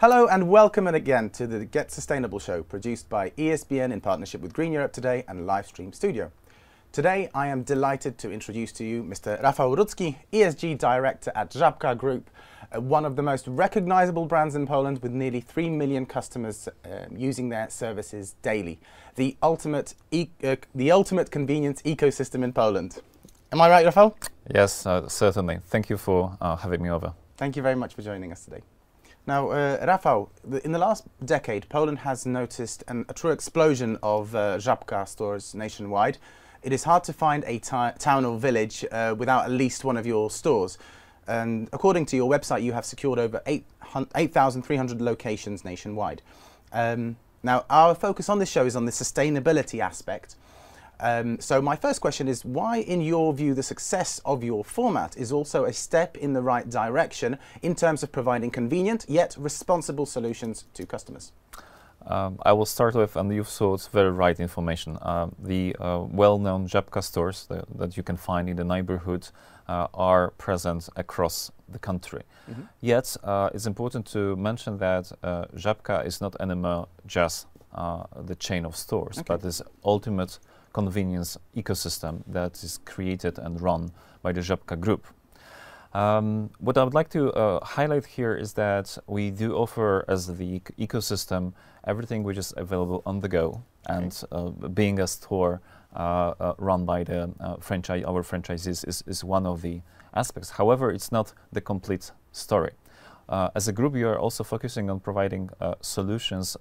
Hello and welcome again to the Get Sustainable show produced by ESBN in partnership with Green Europe Today and Livestream Studio. Today I am delighted to introduce to you Mr. Rafał Rudzki, ESG Director at Żabka Group, uh, one of the most recognizable brands in Poland with nearly 3 million customers um, using their services daily. The ultimate, e uh, the ultimate convenience ecosystem in Poland. Am I right, Rafał? Yes, uh, certainly. Thank you for uh, having me over. Thank you very much for joining us today. Now, uh, Rafał, in the last decade, Poland has noticed an, a true explosion of uh, Żabka stores nationwide. It is hard to find a town or village uh, without at least one of your stores. And according to your website, you have secured over 8,300 8, locations nationwide. Um, now, our focus on this show is on the sustainability aspect. Um, so my first question is why, in your view, the success of your format is also a step in the right direction in terms of providing convenient yet responsible solutions to customers? Um, I will start with, and you've sought very right information. Uh, the uh, well-known Żabka stores that, that, you can find in the neighborhood uh, are present across the country. Mm -hmm. Yet, uh, it's important to mention that uh, is not anymore just uh, the chain of stores, okay. but is ultimate convenience ecosystem that is created and run by the Żabka Group. Um, what I would like to uh, highlight here is that we do offer as the ecosystem everything which is available on the go and uh, being a store uh, uh run by the uh, franchise, our franchises is, is one of the aspects. However, it's not the complete story. Uh, as a group, we are also focusing on providing solutions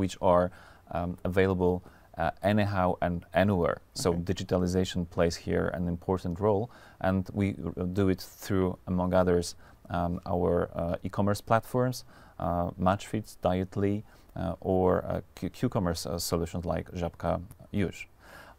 which are um, available uh, anyhow and anywhere. So okay. digitalization plays here an important role, and we do it through, among others, um, our uh, e-commerce platforms, uh, Maczfit, Dietly, uh, or uh, Q-commerce uh, solutions like Żabka Jush.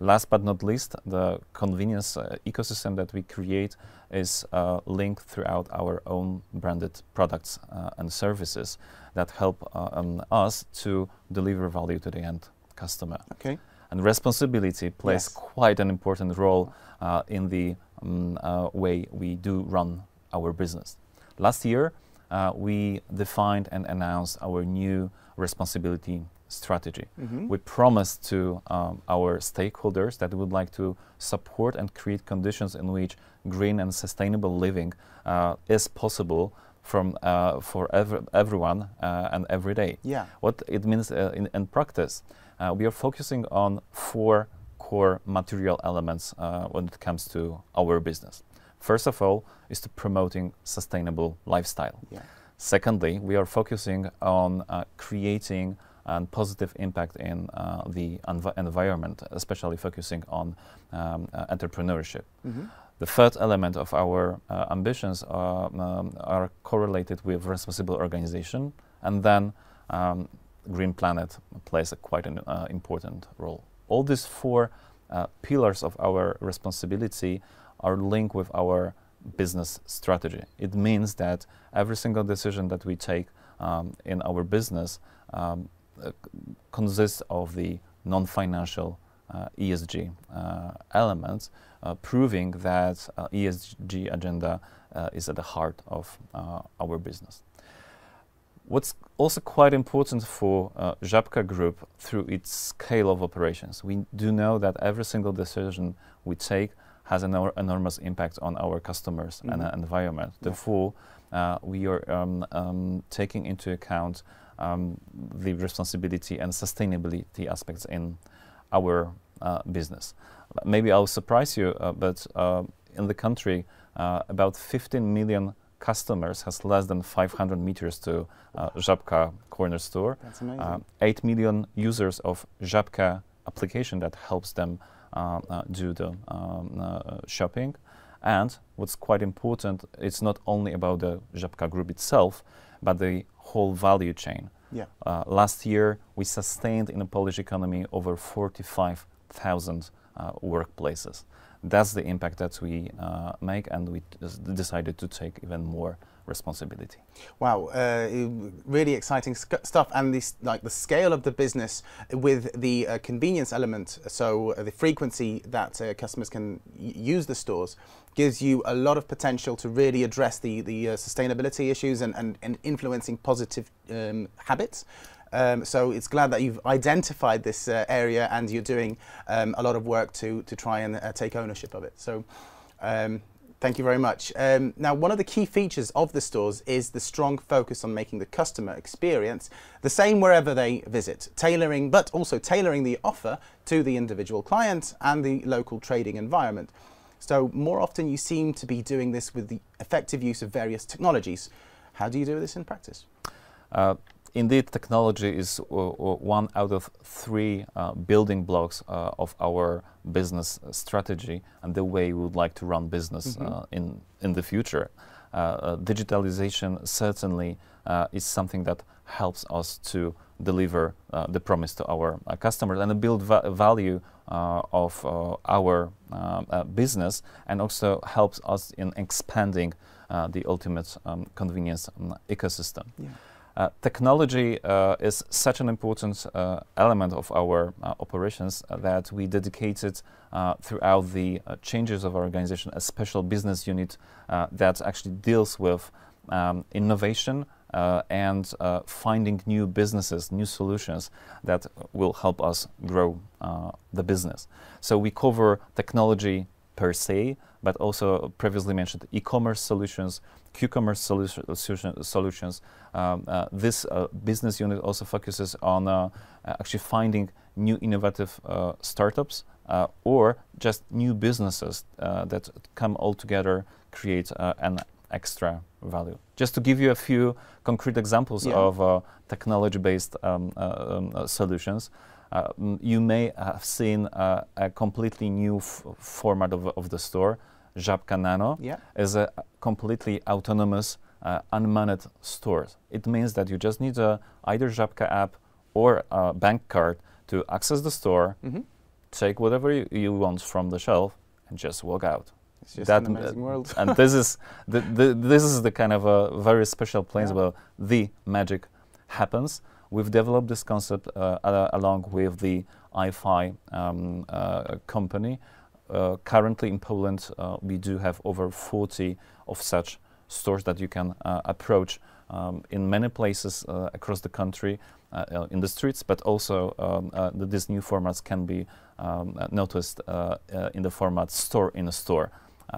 Last but not least, the convenience uh, ecosystem that we create is linked throughout our own branded products and services that help um, us to deliver value to the end customer. Okay. And responsibility plays yes. quite an important role uh, in the um, uh, way we do run our business. Last year, uh, we defined and announced our new responsibility strategy. Mm-hmm. We promised to um, our stakeholders that we would like to support and create conditions in which green and sustainable living uh, is possible from uh, for ev- everyone uh, and every day. Yeah. What it means uh, in, in, practice, uh, we are focusing on four core material elements uh, when it comes to our business. First of all, is to promoting sustainable lifestyle. Yeah. Secondly, we are focusing on uh, creating a positive impact in uh, the env environment, especially focusing on um, uh, entrepreneurship. Mm -hmm. The third element of our uh, ambitions are, um, are, correlated with responsible organization, and then um, Green Planet plays a quite an uh, important role. All these four uh, pillars of our responsibility are linked with our business strategy. It means that every single decision that we take um, in our business um, uh, consists of the non-financial uh, ESG uh, elements, uh, proving that ESG agenda is at the heart of our business. What's also quite important for uh, Żabka Group through its scale of operations, we do know that every single decision we take has an enormous impact on our customers mm -hmm. and uh, environment. Yeah. Therefore, uh, we are um, um, taking into account um, the responsibility and sustainability aspects in our uh, business. Maybe I'll surprise you, uh, but uh, in the country, uh, about 15 million customers has less than 500 meters to uh, Żabka corner store. That's amazing. Uh, 8 million users of Żabka application that helps them uh, uh do the um, uh, shopping. And what's quite important, it's not only about the Żabka group itself, but the whole value chain. Yeah. Uh, last year, we sustained in the Polish economy over 45,000 workplaces that's the impact that we uh, make, and we decided to take even more responsibility. Wow, uh, really exciting stuff, and this like the scale of the business with the uh, convenience element. So uh, the frequency that uh, customers can use the stores gives you a lot of potential to really address the the uh, sustainability issues and, and, and influencing positive um, habits. Um, so it's glad that you've identified this uh, area and you're doing um, a lot of work to to try and take ownership of it. So. Um, Thank you very much. Um, now, one of the key features of the stores is the strong focus on making the customer experience the same wherever they visit, tailoring, but also tailoring the offer to the individual client and the local trading environment. So more often you seem to be doing this with the effective use of various technologies. How do you do this in practice? Uh, indeed, technology is uh, uh, one out of three uh, building blocks uh, of our business strategy and the way we would like to run business mm -hmm. in in the future. digitalization certainly is something that helps us to deliver the promise to our customers and build va value of our business, and also helps us in expanding the ultimate um, convenience um, ecosystem. Yeah. Uh, technology uh, is such an important uh, element of our uh, operations uh, that we dedicated uh, throughout the changes of our organization a special business unit that actually deals with um, innovation and finding new businesses, new solutions that will help us grow the business. So we cover technology per se, but also previously mentioned e-commerce solutions, Q-commerce solution, solutions. Um, uh, this uh, business unit also focuses on uh, actually finding new innovative uh, startups uh, or just new businesses uh, that come all together, create an extra value. Just to give you a few concrete examples yeah. of technology-based um, um, solutions. You may have seen a completely new format of, of the store Żabka Nano yeah. is a completely autonomous uh, unmanned store. It means that you just need a, either Żabka app or a bank card to access the store, mm -hmm. take whatever you, you, want from the shelf, and just walk out. It's just that, an amazing world. and this is the, the, this is the kind of a very special place yeah. where the magic happens. We've developed this concept uh, along with the AiFi um, uh, company, uh, currently in Poland, uh, we do have over 40 of such stores that you can uh, approach um, in many places across the country in the streets, but also um, these new formats can be um, noticed in the format store in a store.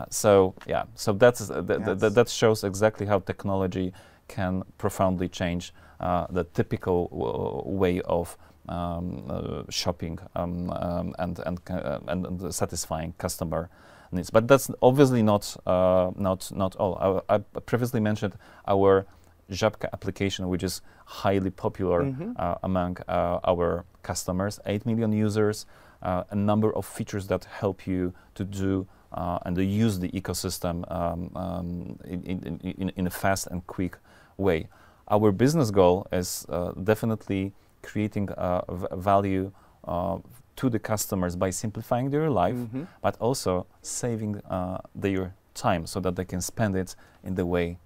so yeah, so that's th yes. th that shows exactly how technology can profoundly change the typical way of um, uh, shopping um, um, and, and, uh, and, and, satisfying customer needs. But that's obviously not, uh, not, not all. I, I, previously mentioned our Żabka application, which is highly popular mm -hmm. among our customers, 8 million users, a number of features that help you to do uh, and to use the ecosystem um, um, in, in, in, in, a fast and quick way. Our business goal is uh, definitely creating uh, value uh, to the customers by simplifying their life, mm -hmm. but also saving uh, their time so that they can spend it in the way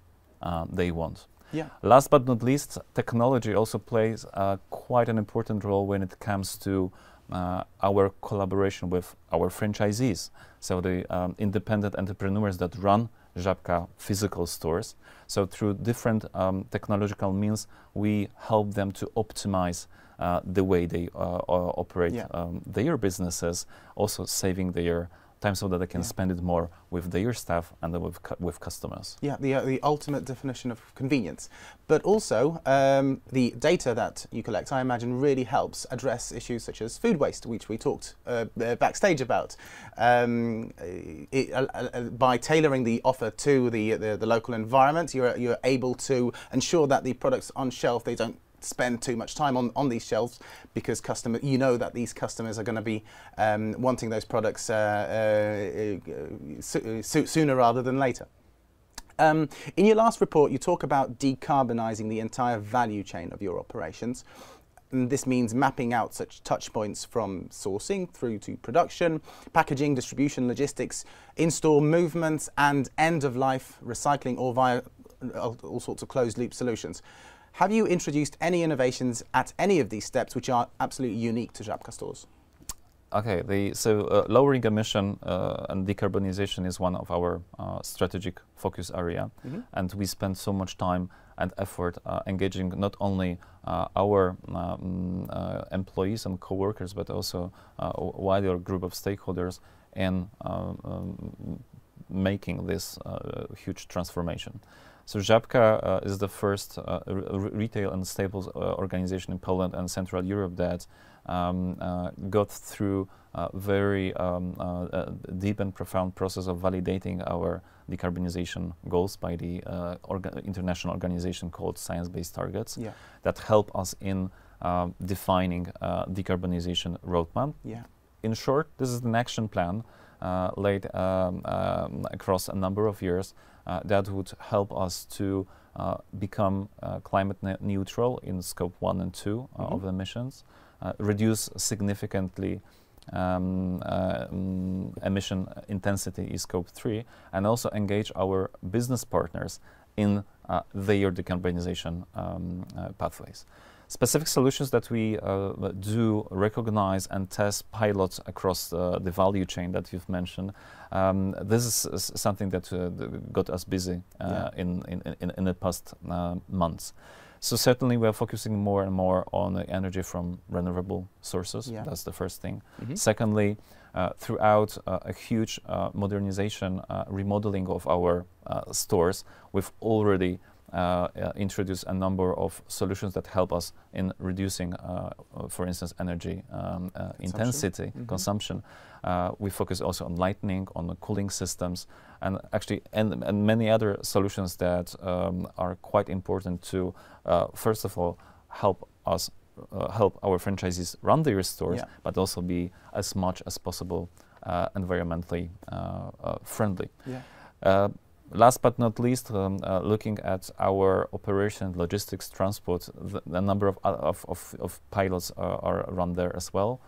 they want. Yeah. Last but not least, technology also plays quite an important role when it comes to uh, our collaboration with our franchisees, so the um, independent entrepreneurs that run Żabka physical stores. So through different um, technological means, we help them to optimize uh, the way they uh, operate yeah. um, their businesses, also saving their time so that they can yeah. spend it more with their staff and with, cu with customers. Yeah, the, uh, the ultimate definition of convenience. But also, um, the data that you collect, I imagine, really helps address issues such as food waste, which we talked uh, uh backstage about. Um, it, uh, uh, by tailoring the offer to the, the, the local environment, you're, you're able to ensure that the products on shelf, they don't spend too much time on, on these shelves because customer, you know that these customers are going to be um, wanting those products uh, uh, uh so, sooner rather than later. Um, in your last report, you talk about decarbonising the entire value chain of your operations. And this means mapping out such touch points from sourcing through to production, packaging, distribution, logistics, in-store movements, and end-of-life recycling or via all, all sorts of closed loop solutions. Have you introduced any innovations at any of these steps which are absolutely unique to Żabka stores? Okay, the, so uh, lowering emission uh, and decarbonization is one of our uh, strategic focus area, Mhm. and we spend so much time and effort uh, engaging not only uh, our um, uh, employees and coworkers, but also uh, a wider group of stakeholders in um, um, making this uh, huge transformation. So Żabka uh, is the first uh, retail and staples uh, organization in Poland and Central Europe that um, uh, got through a very um, deep and profound process of validating our decarbonization goals by the uh, orga- international organization called Science Based Targets Yeah. that help us in defining uh, decarbonization roadmap Yeah. in short, this is an action plan uh, laid um, um, across a number of years that would help us to uh, become uh, climate ne- neutral in scope one and 2 uh, Mhm. of emissions, uh, reduce significantly um, uh, mm, emission intensity in scope three, and also engage our business partners in uh, their decarbonization um, uh, pathways. Specific solutions that we uh, do recognize and test pilots across uh, the value chain that you've mentioned. Um, this is something that uh, got us busy uh, Yeah. in, in, in, in the past uh, months. So certainly we are focusing more and more on the energy from renewable sources. Yeah. That's the first thing. Mhm. Secondly, uh, throughout uh, a huge uh, modernization, uh, remodeling of our uh, stores, we've already uh, uh, a number of solutions that help us in reducing, uh, for instance, energy um, uh, intensity, Mhm. consumption. Uh, we focus also on lighting, on the cooling systems, and actually, and, and many other solutions that um, are quite important to, uh, first of all, help us uh, help our franchisees run their stores, Yeah. but also be as much as possible uh, environmentally uh, uh, friendly. Yeah. Last but not least, um, uh, looking at our operation, logistics, transport, the, the number of, uh, of, of, of pilots uh, are run there as well.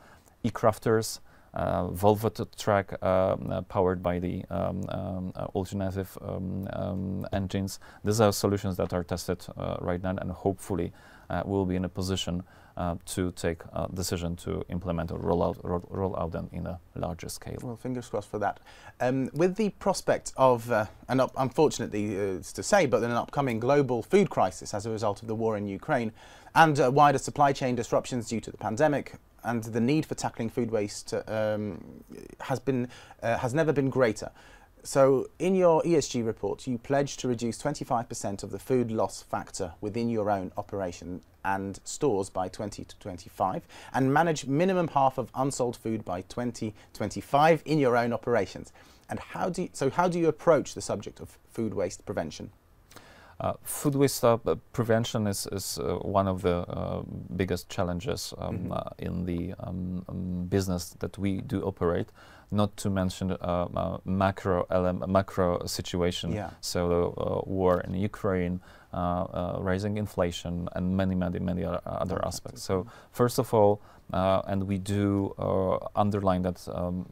E-crafters, uh, Volvo track um, uh, powered by the um, um, uh, alternative um, engines. These are solutions that are tested uh, right now, and hopefully uh, we'll be in a position uh, to take a decision to implement or roll out, roll, roll out them in a larger scale. Well, fingers crossed for that. Um, with the prospect of, uh, an unfortunately uh, it's to say, but an upcoming global food crisis as a result of the war in Ukraine and uh, wider supply chain disruptions due to the pandemic, and the need for tackling food waste um, has been uh, has never been greater. So, in your ESG report, you pledge to reduce 25% of the food loss factor within your own operation and stores by 2025 and manage minimum half of unsold food by 2025 in your own operations. And how do you, so how do you approach the subject of food waste prevention? Uh, food waste uh, prevention is, is uh, one of the uh, biggest challenges um, Mhm. uh, in the um, um, business that we do operate. Not to mention uh, uh, macro macro situation. Yeah. So uh, war in Ukraine, uh, uh, rising inflation, and many many many other aspects. So first of all, uh, and we do uh, underline that um,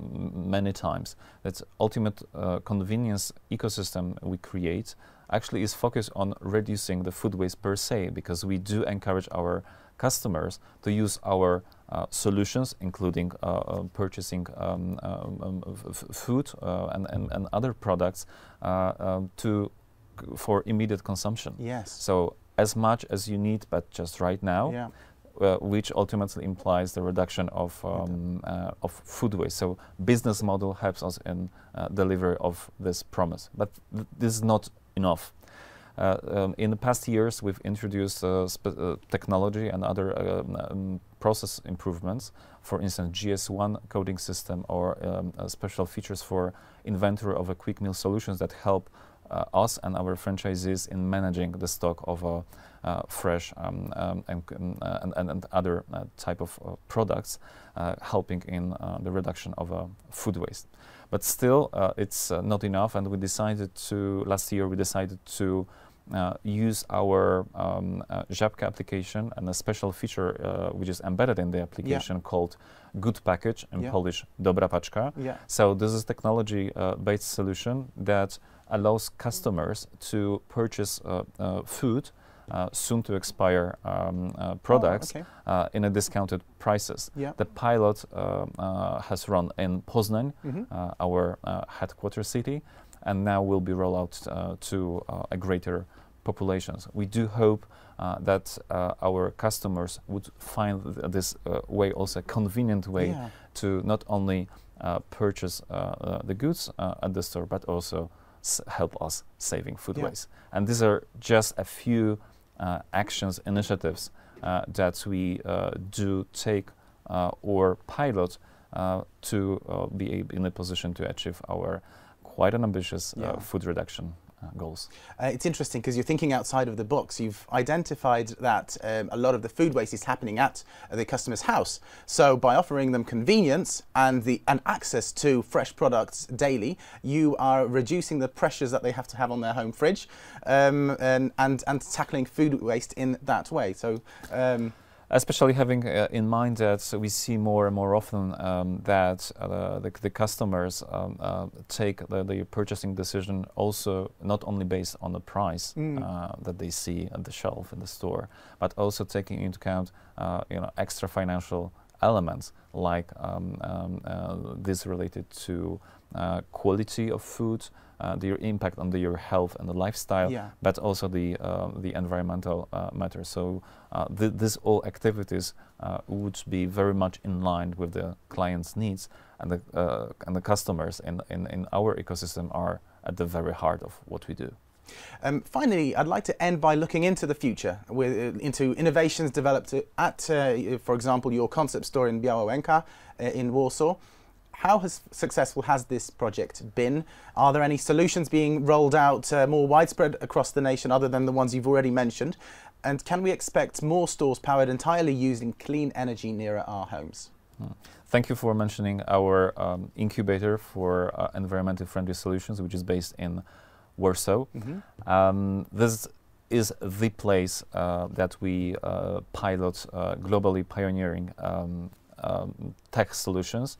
many times, that ultimate uh, convenience ecosystem we create actually is focused on reducing the food waste per se because we do encourage our customers to use our uh, solutions, including uh, uh, purchasing um, um, um, food uh, and, and, and other products uh, um, to for immediate consumption. Yes. So as much as you need, but just right now, yeah. uh, which ultimately implies the reduction of, um, uh, of food waste. So business model helps us in uh, delivery of this promise. But th- this is not enough. Uh, um, in the past years, we've introduced uh, uh, technology and other um, um, process improvements. For instance, GS1 coding system or um, uh, special features for inventory of a quick meal solutions that help uh, us and our franchisees in managing the stock of uh, uh, fresh um, um, and, uh, and, and, other uh, type of uh, products, uh, helping in uh, the reduction of uh, food waste. But still, uh, it's uh, not enough, and we decided to last year we decided to uh, use our um, uh, Żabka application and a special feature uh, which is embedded in the application called Good Package in Yeah. Polish Dobra Paczka. Yeah. So this is technology-based solution that allows customers to purchase uh, uh, food, uh, soon to expire um, uh, products Oh, okay. uh, in a discounted prices. Yeah. The pilot uh, uh, has run in Poznań, Mhm. uh, our uh, headquarters city, and now will be rolled out uh, to uh, a greater populations. We do hope uh, that uh, our customers would find th- this uh, way also a convenient way Yeah. to not only uh, purchase the goods uh, at the store, but also s- help us saving food Yeah. waste. And these are just a few actions, initiatives uh, that we uh, do take uh, or pilot uh, to uh, be in a position to achieve our quite an ambitious Yeah. uh, food reduction uh, goals. Uh, it's interesting because you're thinking outside of the box. You've identified that um, a lot of the food waste is happening at the customer's house. So by offering them convenience and the and access to fresh products daily, you are reducing the pressures that they have to have on their home fridge, um, and, and and tackling food waste in that way. So. Um, especially having uh, in mind that we see more and more often um, that uh, the, the customers um, uh, take the, the purchasing decision also not only based on the price Mm. uh, that they see at the shelf in the store, but also taking into account uh, you know extra financial elements like um, um, uh, this related to uh, quality of food, uh, their impact on the, your health and the lifestyle, yeah. but also the uh, the environmental uh, matter. So uh, th- this all activities uh, would be very much in line with the client's needs, and the uh, and the customers in, in in our ecosystem are at the very heart of what we do. Um, finally, I'd like to end by looking into the future, with, uh, into innovations developed at, uh, for example, your concept store in Białołęka uh, in Warsaw. How has successful has this project been? Are there any solutions being rolled out uh, more widespread across the nation other than the ones you've already mentioned? And can we expect more stores powered entirely using clean energy nearer our homes? Thank you for mentioning our um, incubator for uh, environmentally friendly solutions, which is based in Warsaw. Mm-hmm. Um, this is the place uh, that we uh, pilot uh, globally pioneering um, um, tech solutions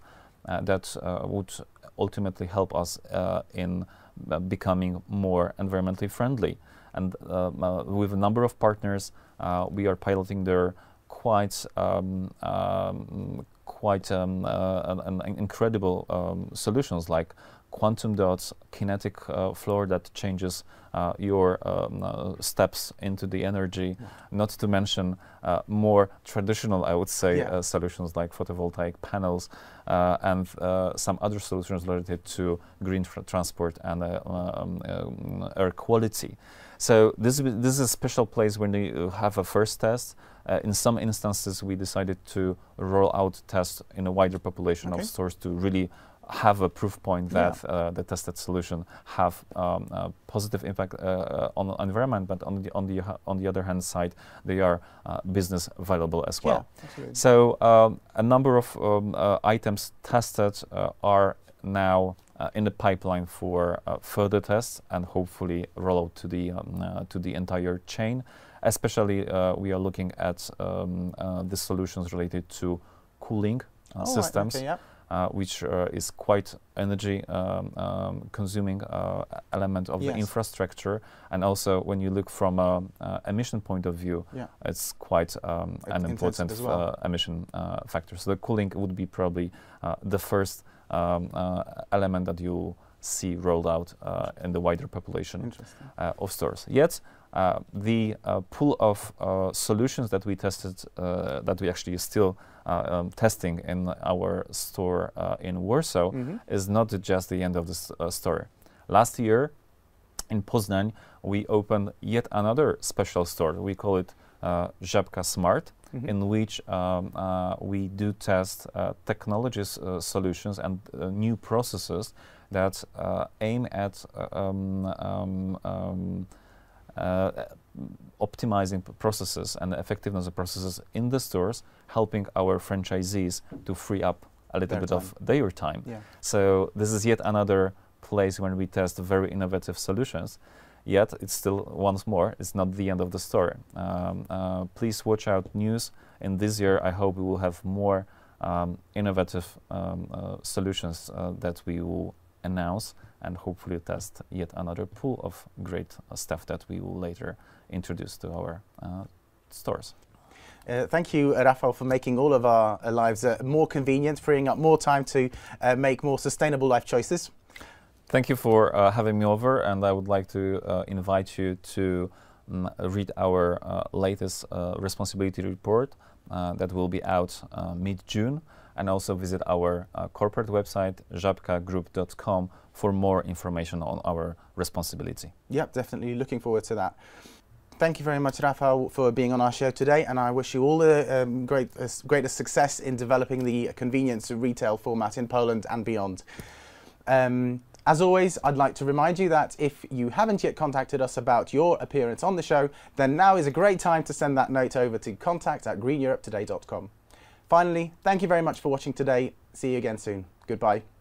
that uh, would ultimately help us uh, in uh, becoming more environmentally friendly. And um, uh, with a number of partners, uh, we are piloting there quite um, um, quite um, uh, an, an incredible um, solutions like quantum dots, kinetic uh, floor that changes uh, your um, uh, steps into the energy, not to mention uh, more traditional, I would say, Yeah. uh, solutions like photovoltaic panels uh, and uh, some other solutions related to green tr- transport and uh, um, um, air quality. So this, is- this is a special place when uh, have a first test. Uh, in some instances, we decided to roll out tests in a wider population Okay. of stores to really have a proof point Yeah. that uh, the tested solution have um, a positive impact uh, uh, on the environment, but on the on the on the other hand side, they are uh, business viable as well. Yeah. So um, a number of um, uh, items tested uh, are now uh, in the pipeline for uh, further tests and hopefully roll out to the um, uh, to the entire chain. Especially, uh, we are looking at um, uh, the solutions related to cooling uh, All right, systems okay, yeah. Uh, which uh, is quite energy um, um, consuming uh, element of Yes. the infrastructure and also when you look from a uh, emission point of view Yeah. it's quite um, It- an important well. uh, emission uh, factor so the cooling would be probably uh, the first um, uh, element that you see rolled out uh, in the wider population uh, of stores. Yet, uh, the uh, pool of uh, solutions that we tested, uh, that we actually still um, testing in our store uh, in Warsaw, Mhm. is not just the end of the uh, story. Last year, in Poznań, we opened yet another special store. We call it uh, Żabka Smart, Mhm. in which um, uh, we do test uh, technologies uh, solutions and uh, new processes that uh, aim at uh, um, um, um, uh, optimizing processes and effectiveness of processes in the stores, helping our franchisees to free up a little Their bit of their time. Yeah. So this is yet another place when we test very innovative solutions. Yet, it's still, once more, it's not the end of the story. Um, uh, please watch out news. In this year, I hope we will have more um, innovative um, uh, solutions uh, that we will announce and hopefully test yet another pool of great uh, stuff that we will later introduce to our uh, stores. Uh, thank you, Rafael, for making all of our uh, lives uh, more convenient, freeing up more time to uh, make more sustainable life choices. Thank you for uh, having me over, and I would like to invite you to mm, read our latest responsibility report that will be out mid-June, and also visit our corporate website, żabkagroup.com, for more information on our responsibility. Yep, definitely looking forward to that. Thank you very much, Rafał, for being on our show today, and I wish you all the um, great, uh, greatest success in developing the convenience retail format in Poland and beyond. Um, as always, I'd like to remind you that if you haven't yet contacted us about your appearance on the show, then now is a great time to send that note over to contact at greeneuropetoday.com. Finally, thank you very much for watching today. See you again soon. Goodbye.